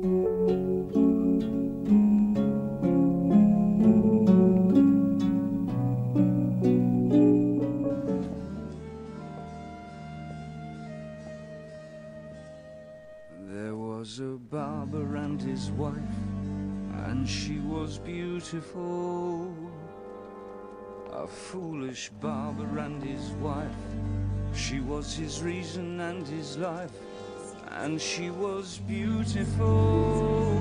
There was a barber and his wife, and she was beautiful. A foolish barber and his wife, she was his reason and his life, and she was beautiful,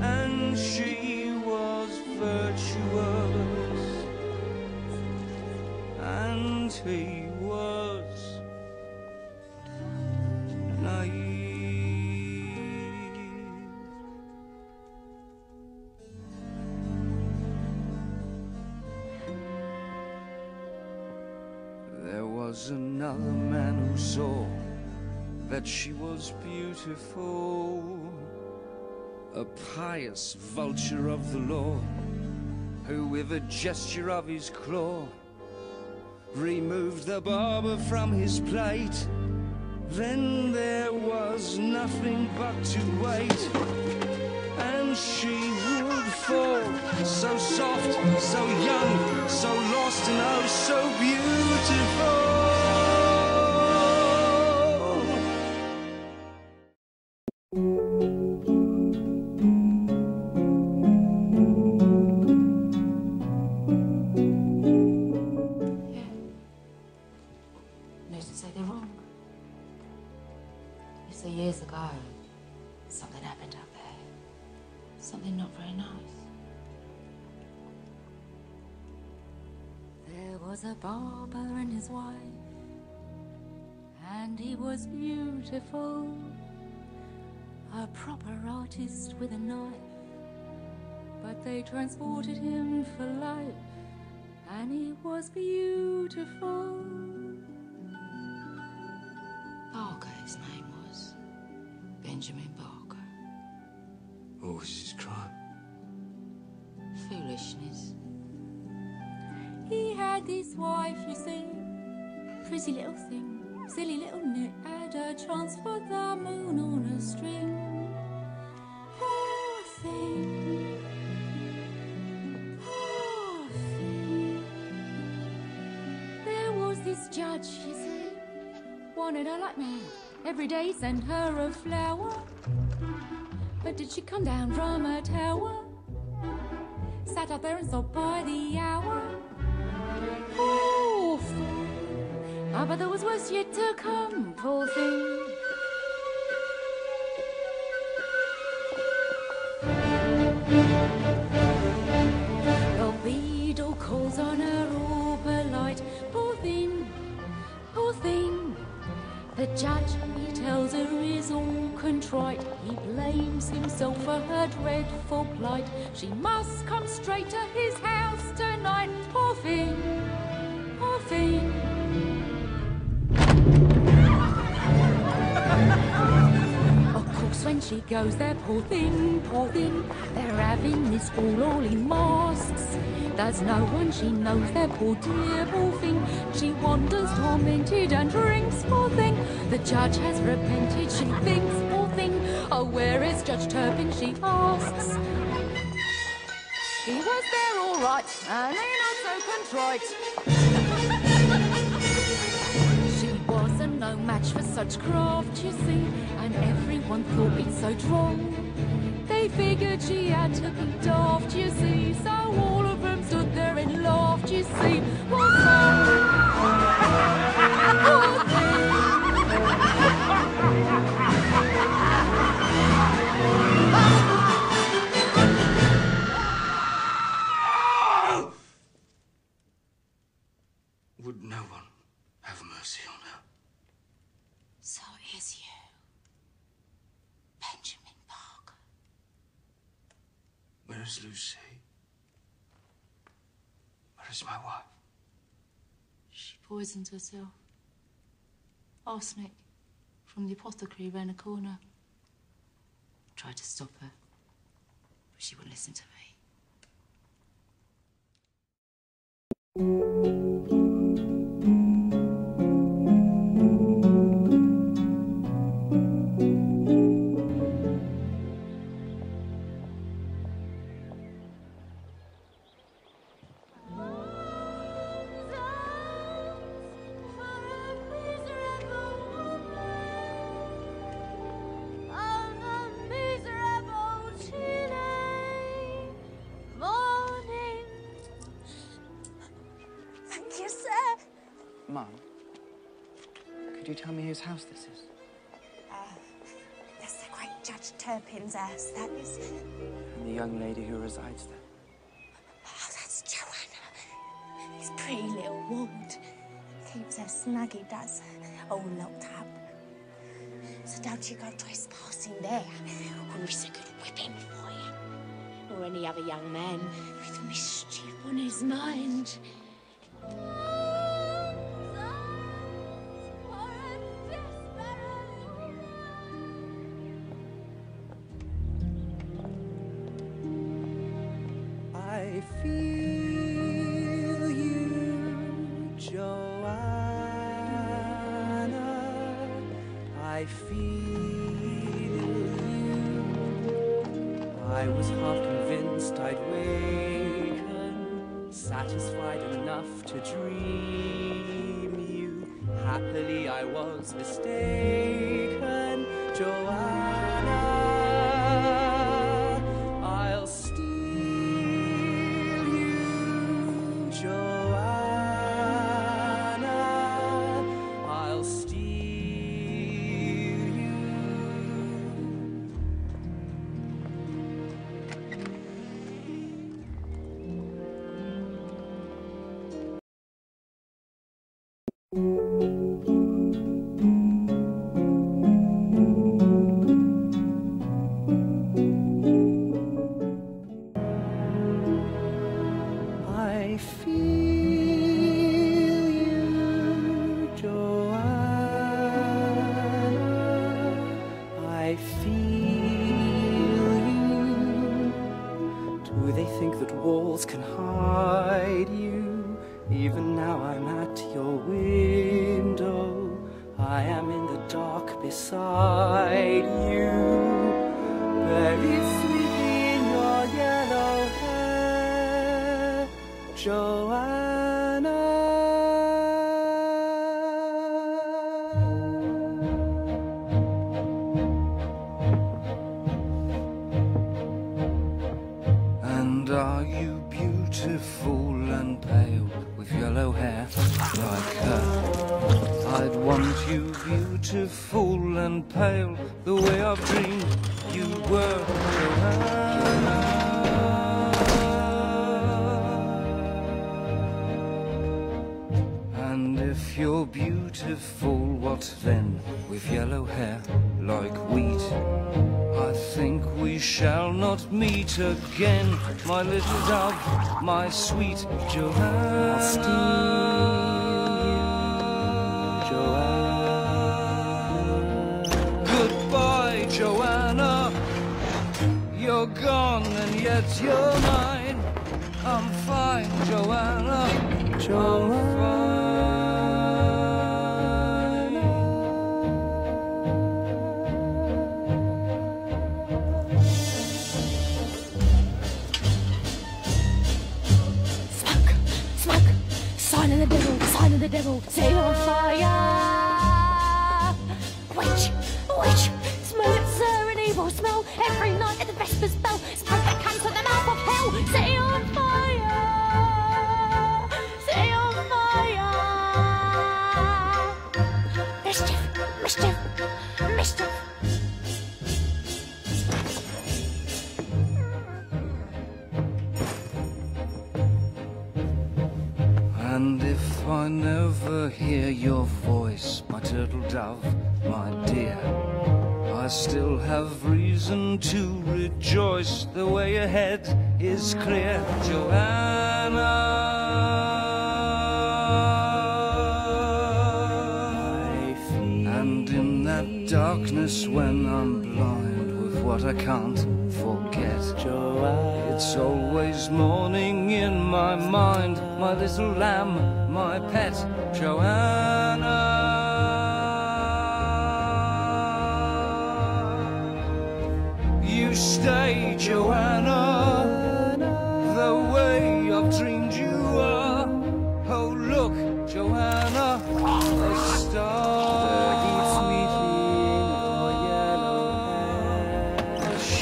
and she was virtuous, and he she was beautiful, a pious vulture of the law, who with a gesture of his claw removed the barber from his plate. Then there was nothing but to wait, and she would fall so soft, so young, so lost, and oh, so beautiful. Barber and his wife, and he was beautiful. A proper artist with a knife. But they transported him for life and he was beautiful. Barker, his name was. Benjamin Barker. What was his crime? Foolishness. He had this wife, you see. Pretty little thing, silly little nit, had a chance wanted her like mad. Every day sent her a flower. But did she come down from a tower? Sat up there and sobbed by the hour. Poor fool. Ah, but there was worse yet to come, poor thing. The judge, he tells her, is all contrite. He blames himself for her dreadful plight. She must come straight to his house tonight. Poor thing, poor thing. When she goes there, poor thing, poor thing, they're having this ball all in masks. There's no one she knows, there, poor dear, poor thing. She wanders tormented and drinks, poor thing. The judge has repented, she thinks, poor thing. Oh, where is Judge Turpin? She asks. He was there all right, and he not so contrite. Match for such craft, you see, and everyone thought it so droll. They figured she had to be daft, you see, so all of them stood there and laughed, you see. Poor soul. Poor thing. Is Lucy? Where is my wife? She poisoned herself. Arsenic from the apothecary round the corner. Tried to stop her, but she wouldn't listen to me. Could you tell me whose house this is? Uh, that's the great Judge Turpin's house, that is. And the young lady who resides there? Oh, that's Joanna. His pretty little ward. Keeps her snug, he does, all locked up. So don't you go trespassing there, or it's a good whipping for you. Or any other young man with mischief on his mind. I feel. I was half convinced I'd waken, satisfied enough to dream you. Happily, I was mistaken, Joanna. I feel you, Joanna. I feel you. Do they think that walls can hide you? Even now I'm at your window. I am in the dark beside you. And are you beautiful and pale with yellow hair like her? I'd want you beautiful and pale the way I've dreamed you were, Joanna. If you're beautiful, what then with yellow hair like wheat? I think we shall not meet again, my little dove, my sweet Joanna. Goodbye, Joanna. You're gone and yet you're mine. I'm fine, Joanna. I'm sign of the devil, sign of the devil, set on fire. Witch, witch, smell it, sir, an evil smell. Every night at the Vespers bell, smoke that comes the mouth of hell. Set on fire, set on fire. Mischief, mischief, mischief. Your voice, my turtle dove, my dear, I still have reason to rejoice. The way ahead is clear, Joanna. And in that darkness when I'm what I can't forget, Joanna. It's always morning in my mind, my little lamb, my pet, Joanna.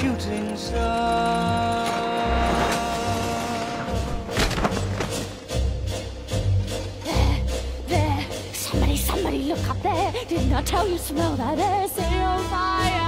Shooting star. There, somebody, somebody look up there. Didn't I tell you smell that air, it on oh, fire.